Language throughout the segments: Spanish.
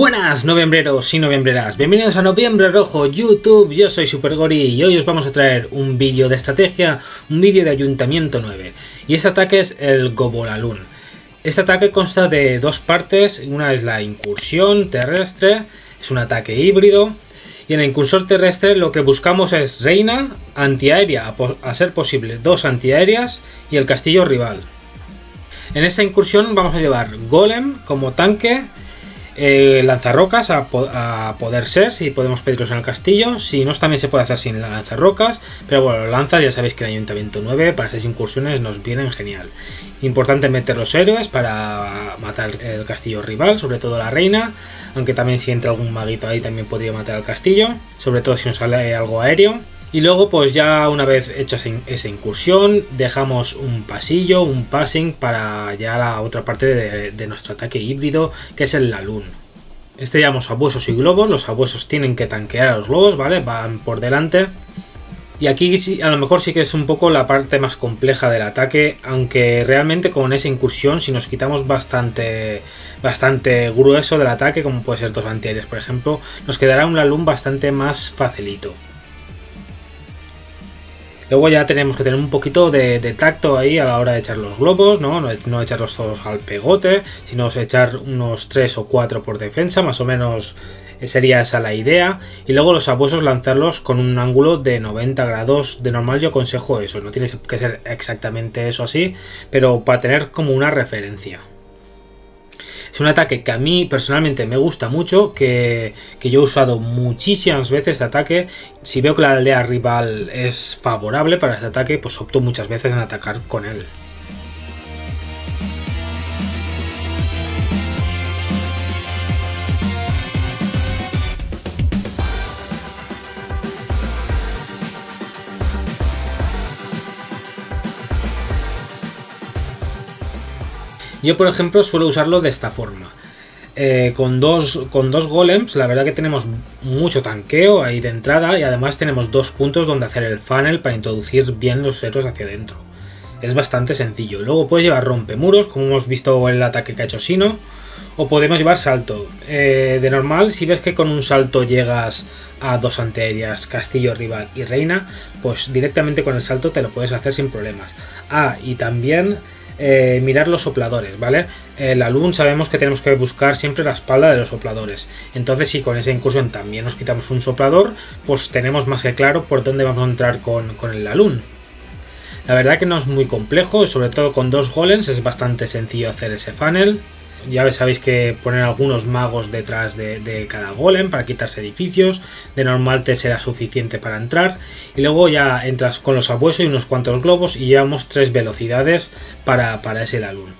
Buenas noviembreros y noviembreras, bienvenidos a Noviembre Rojo YouTube, yo soy Supergori y hoy os vamos a traer un vídeo de estrategia, un vídeo de Ayuntamiento 9 y este ataque es el Gobolalun. Este ataque consta de dos partes, una es la incursión terrestre, es un ataque híbrido. Y en la incursión terrestre lo que buscamos es reina, antiaérea, a ser posible dos antiaéreas y el castillo rival. En esta incursión vamos a llevar golem como tanque eh, lanzarrocas a, poder ser, si podemos pedirlos en el castillo. Si no, también se puede hacer sin lanzarrocas. Pero bueno, los lanzas ya sabéis que en Ayuntamiento 9 para esas incursiones nos vienen genial. Importante meter los héroes para matar el castillo rival, sobre todo la reina. Aunque también si entra algún maguito ahí también podría matar al castillo. Sobre todo si nos sale algo aéreo. Y luego, pues ya una vez hecha esa incursión, dejamos un pasillo, un passing para ya la otra parte de, nuestro ataque híbrido, que es el Lalun. Este llamamos abuesos y globos, los abuesos tienen que tanquear a los globos, ¿vale? Van por delante. Y aquí a lo mejor sí que es un poco la parte más compleja del ataque, aunque realmente con esa incursión, si nos quitamos bastante, bastante grueso del ataque, como puede ser dos antiaéreos por ejemplo, nos quedará un Lalun bastante más facilito. Luego ya tenemos que tener un poquito de, tacto ahí a la hora de echar los globos, ¿no? ¿no? echarlos todos al pegote, sino echar unos 3 o 4 por defensa, más o menos sería esa la idea. Y luego los abuesos lanzarlos con un ángulo de 90 grados. De normal yo aconsejo eso, no tiene que ser exactamente eso así, pero para tener como una referencia. Es un ataque que a mí personalmente me gusta mucho, que, yo he usado muchísimas veces este ataque. Si veo que la aldea rival es favorable para este ataque, pues opto muchas veces en atacar con él. Yo, por ejemplo, suelo usarlo de esta forma. Eh, con, dos, con dos golems, la verdad que tenemos mucho tanqueo ahí de entrada y además tenemos dos puntos donde hacer el funnel para introducir bien los héroes hacia adentro. Es bastante sencillo. Luego puedes llevar rompemuros, como hemos visto el ataque que ha hecho Sino, o podemos llevar salto. Eh, de normal, si ves que con un salto llegas a dos antiaéreas, castillo rival y reina, pues directamente con el salto te lo puedes hacer sin problemas. Ah, y también eh, mirar los sopladores, ¿vale? El alumno sabemos que tenemos que buscar siempre la espalda de los sopladores. Entonces, si con esa incursión también nos quitamos un soplador, pues tenemos más que claro por dónde vamos a entrar con, con el alumno. La verdad que no es muy complejo, sobre todo con dos golems es bastante sencillo hacer ese funnel. Ya sabéis que poner algunos magos detrás de, cada golem para quitarse edificios. De normal te será suficiente para entrar. Y luego ya entras con los abuesos y unos cuantos globos y llevamos tres velocidades para, ese lalun.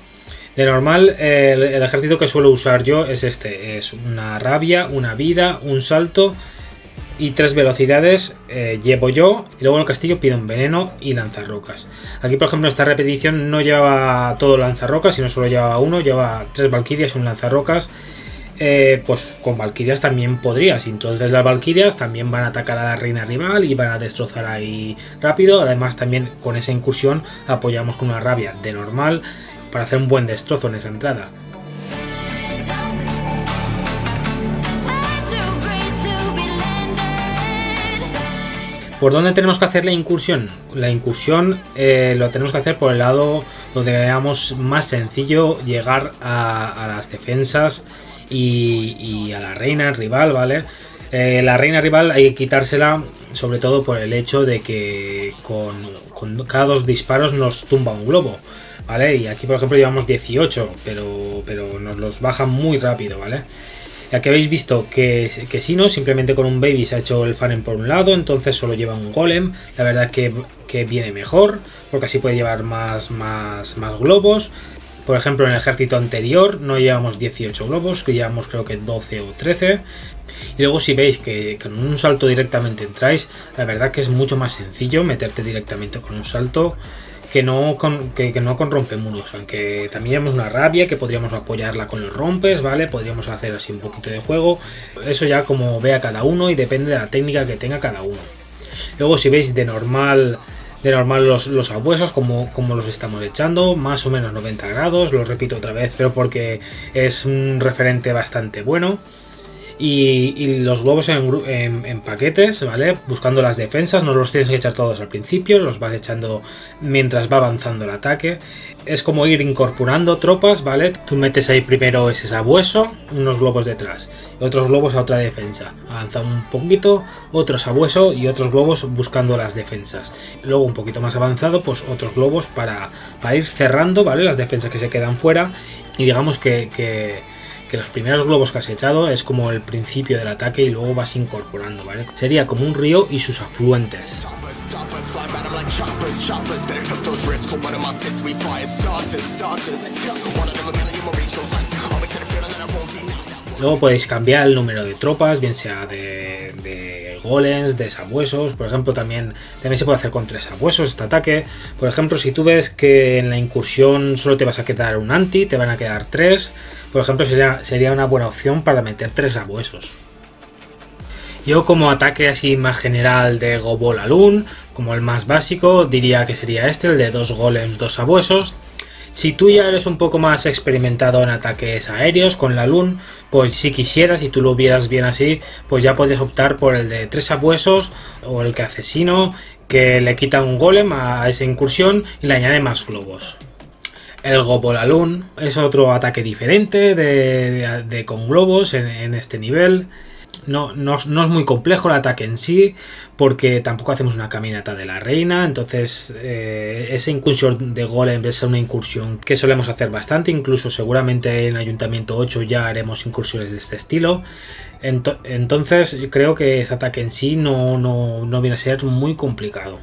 De normal, el, el, ejército que suelo usar yo es este. Es una rabia, una vida, un salto y tres velocidades eh, llevo yo. Y luego en el castillo pido un veneno y lanzarrocas. Aquí, por ejemplo, esta repetición no llevaba todo lanzarrocas, sino solo llevaba uno. Lleva tres valquirias y un lanzarrocas. Eh, pues con valquirias también podrías. Entonces las valquirias también van a atacar a la reina rival y van a destrozar ahí rápido. Además, también con esa incursión apoyamos con una rabia de normal para hacer un buen destrozo en esa entrada. ¿Por dónde tenemos que hacer la incursión? La incursión eh, lo tenemos que hacer por el lado donde veamos más sencillo llegar a, las defensas y, a la reina rival, ¿vale? Eh, la reina rival hay que quitársela sobre todo por el hecho de que con, con, cada dos disparos nos tumba un globo, ¿vale? Y aquí por ejemplo llevamos 18, pero, pero nos los baja muy rápido, ¿vale? Ya que habéis visto que, que si no, simplemente con un baby se ha hecho el funnel por un lado, entonces solo lleva un golem. La verdad que, que viene mejor, porque así puede llevar más, más, más globos. Por ejemplo, en el ejército anterior no llevamos 18 globos, que llevamos creo que 12 o 13. Y luego si veis que con un salto directamente entráis, la verdad que es mucho más sencillo meterte directamente con un salto que no con, que, no con aunque también tenemos una rabia que podríamos apoyarla con los rompes, ¿vale? Podríamos hacer así un poquito de juego, eso ya como vea cada uno y depende de la técnica que tenga cada uno. Luego si veis de normal de normal los, los como, como los estamos echando, más o menos 90 grados, lo repito otra vez, pero porque es un referente bastante bueno. Y, los globos en, paquetes, ¿vale? Buscando las defensas, no los tienes que echar todos al principio, los vas echando mientras va avanzando el ataque. Es como ir incorporando tropas, ¿vale? Tú metes ahí primero ese sabueso, unos globos detrás, otros globos a otra defensa. Avanza un poquito, otro sabueso y otros globos buscando las defensas. Luego un poquito más avanzado, pues otros globos para, ir cerrando, ¿vale? Las defensas que se quedan fuera y digamos que los primeros globos que has echado es como el principio del ataque y luego vas incorporando, ¿vale? Sería como un río y sus afluentes. Luego podéis cambiar el número de tropas, bien sea de golems, de sabuesos. Por ejemplo, también, también se puede hacer con tres sabuesos este ataque. Por ejemplo, si tú ves que en la incursión solo te vas a quedar un anti, te van a quedar tres por ejemplo, sería, sería una buena opción para meter tres sabuesos. Yo como ataque así más general de Gobolalun, como el más básico, diría que sería este, el de dos golems, dos sabuesos. Si tú ya eres un poco más experimentado en ataques aéreos con la Lun, pues si quisieras y tú lo vieras bien así, pues ya podrías optar por el de tres sabuesos o el que asesino, que le quita un golem a esa incursión y le añade más globos. El Gobolalun es otro ataque diferente de, con globos en, este nivel. No, no, es muy complejo el ataque en sí, porque tampoco hacemos una caminata de la reina. Entonces, eh, esa incursión de golem es una incursión que solemos hacer bastante. Incluso, seguramente en Ayuntamiento 8 ya haremos incursiones de este estilo. entonces, creo que ese ataque en sí no, no viene a ser muy complicado.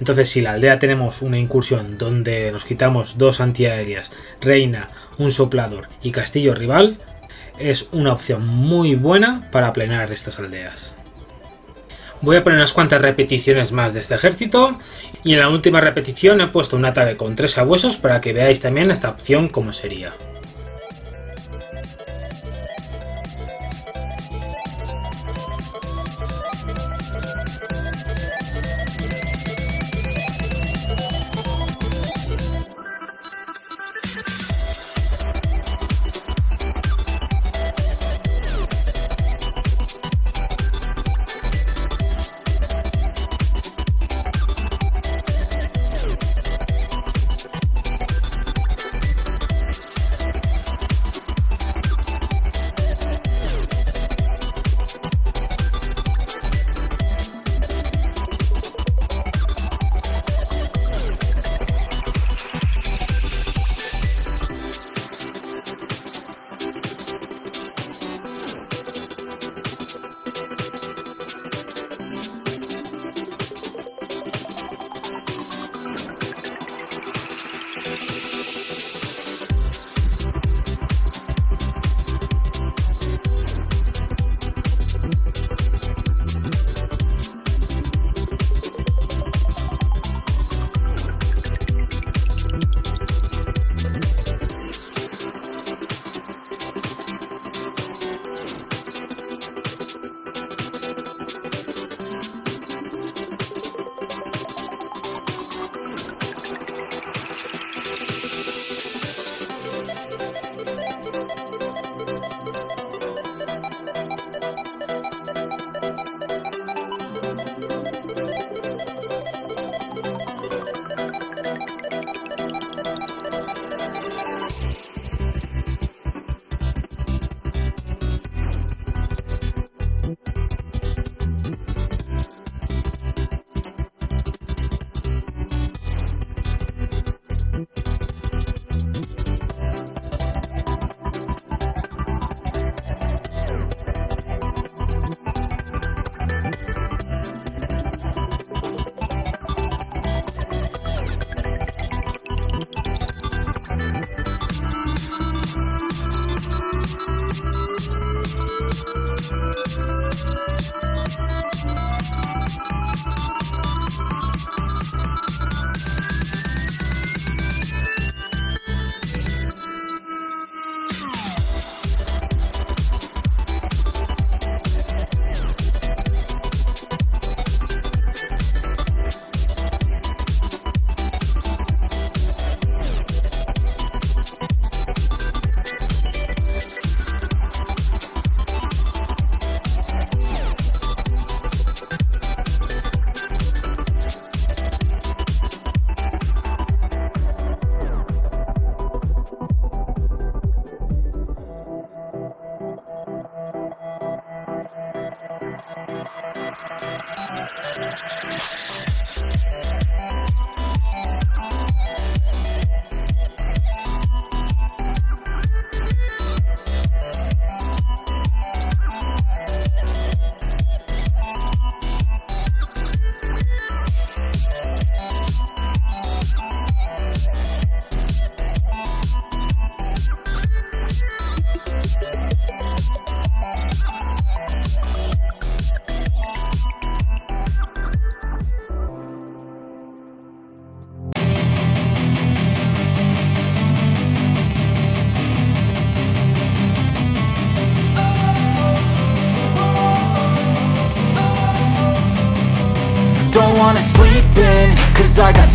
Entonces, si la aldea tenemos una incursión donde nos quitamos dos antiaéreas, reina, un soplador y castillo rival, es una opción muy buena para plenar estas aldeas. Voy a poner unas cuantas repeticiones más de este ejército y en la última repetición he puesto un ataque con tres sabuesos para que veáis también esta opción como sería.